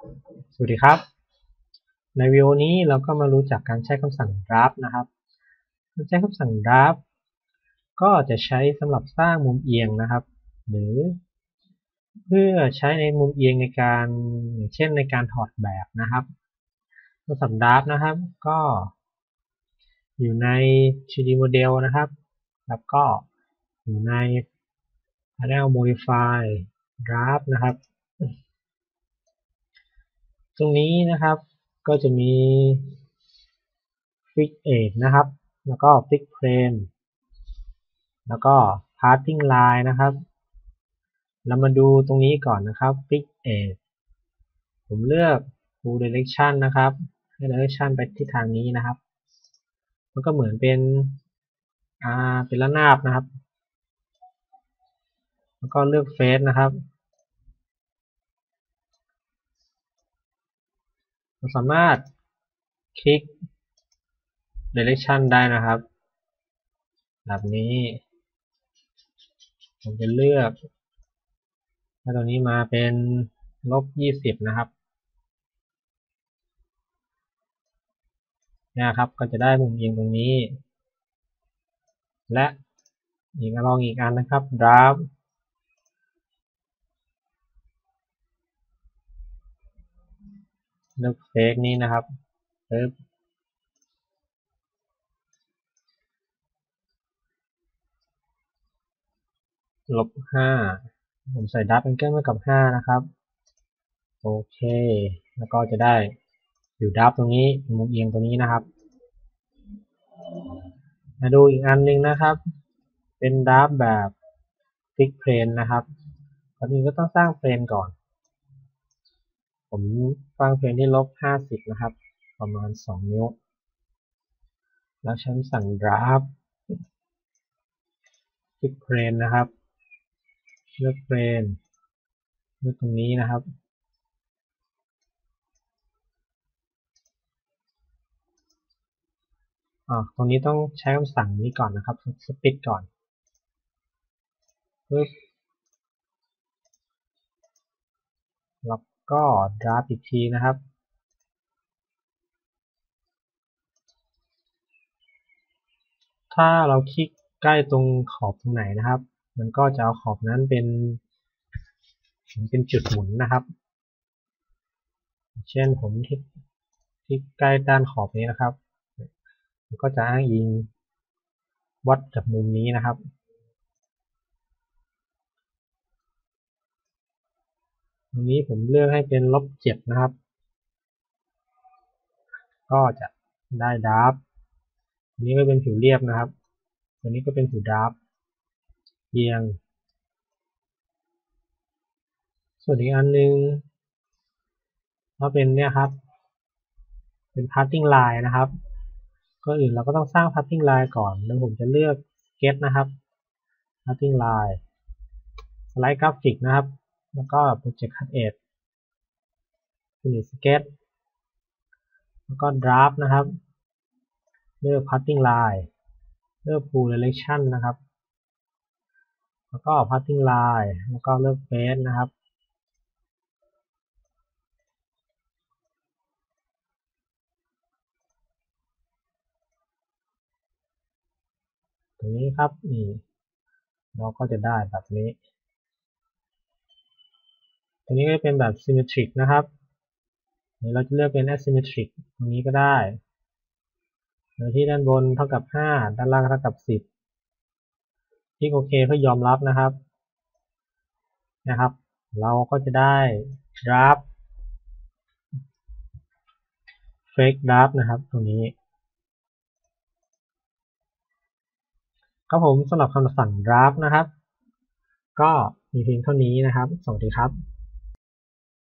สวัสดีครับ ในวิดีโอนี้เราก็มารู้จักการใช้คำสั่ง draft นะครับ การใช้คำสั่ง draft ก็จะใช้สำหรับสร้างมุมเอียงนะครับ หรือ เพื่อใช้ในมุมเอียงในการอย่างเช่นในการถอดแบบนะครับคำสั่ง draft นะครับ ก็อยู่ใน 3D Model นะครับ แล้วก็อยู่ใน Panel Modify Draft นะครับ ตรงนี้นะครับ ก็จะมี Fix Edge นะครับ แล้วก็ Fix Plane แล้วก็ Parting Line นะครับ เรามาดูตรงนี้ก่อนนะครับ Fix Edge ผมเลือก Full Direction นะครับ ให้ Direction ไปที่ทางนี้นะครับ มันก็เหมือนเป็น อ่า เป็นระนาบนะครับ แล้วก็เลือก Face นะครับ เราสามารถคลิก direction ได้นะครับ แบบนี้ผมจะเลือกให้ตรงนี้มาเป็นลบยี่สิบนะครับนะครับ ก็จะได้มุมเอียงตรงนี้ และอีกลองอีกอันนะครับ draft เลือกเฟกนี้นะครับปึ๊บลบห้าผมใส่ดับเป็นเครื่องไว้กับห้านะครับ โอเค แล้วก็จะได้อยู่ดับตรงนี้มุมเอียงตรงนี้นะครับ มาดูอีกอันนึงนะครับ เป็นดับแบบฟิกเพลนนะครับก่อนอื่นก็ต้องสร้างเพลนก่อน ผมฟังเพลงที่ลบห้าสิบนะครับ ประมาณสองนิ้ว แล้วฉันสั่ง draft คลิกเพลนนะครับ เลือกเพลนเลือกตรงนี้นะครับอ๋อตรงนี้ต้องใช้คำสั่งนี้ก่อนนะครับสปิดก่อนปึ๊บล้วก็ ก็ดราฟอีกทีนะครับ ถ้าเราคลิกใกล้ตรงขอบตรงไหนนะครับ มันก็จะเอาขอบนั้นเป็นเป็นจุดหมุนนะครับ เช่นผมคลิกคลิกใกล้ด้านขอบนี้นะครับมันก็จะอ้างอิงวัดจากมุมนี้นะครับ ตรงนี้ผมเลือกให้เป็นลบเจ็ดนะครับ ก็จะได้ draft อันนี้ก็เป็นผิวเรียบนะครับอันนี้ก็เป็นผิว draft เอียง ส่วนอีกอันนึงก็เป็นเนี่ยครับ เป็น parting line นะครับ ก็อื่นเราก็ต้องสร้าง parting line ก่อนแล้วผมจะเลือก sketch นะครับ parting line สไลด์กราฟิกนะครับ แล้วก็ Project Cut Edge Finish Sketch แล้วก็ Draft นะครับ เลือก Parting Line เลือก Full Direction นะครับ แล้วก็ Parting Line แล้วก็เลือก Face นะครับตรงนี้ครับนี่เราก็จะได้แบบนี้ รงนี้ก็เป็นแบบ symmetric นะครับเดี๋ยวเราจะเลือกเป็น asymmetric ตรงนี้ก็ได้โดยที่ด้านบนเท่ากับ 5 ด้านล่างเท่ากับ 10 คลิกโอเคเพื่อยอมรับนะครับ นะครับ เราก็จะได้ draft fake draft นะครับตรงนี้ครับผมสำหรับคำสั่ง draft นะครับ ก็มีเพียงเท่านี้นะครับ สวัสดีครับ